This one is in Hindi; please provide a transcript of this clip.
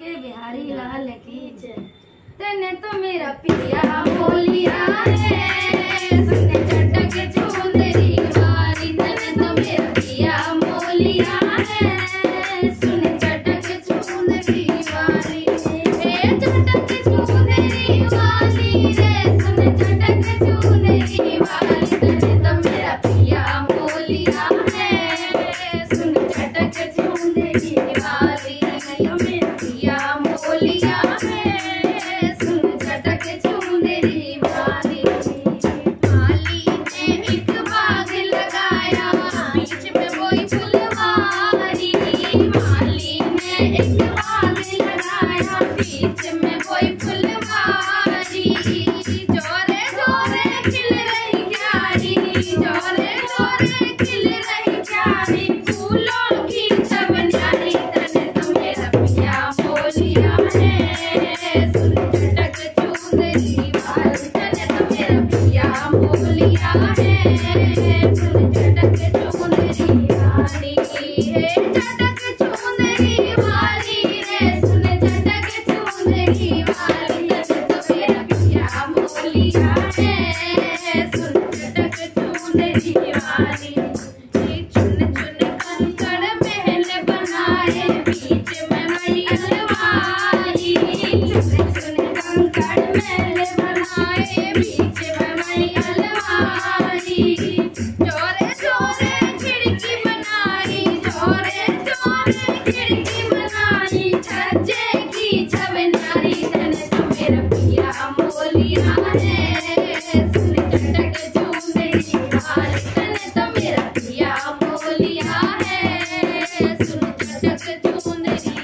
के बिहारी लाल की जय। तने तो मेरा पिया बोलिया रे बीच में कोई फुलवारी। जोरे जोरे खिल रही क्यारी जोरे जोरे रही फूल Sunday you Man.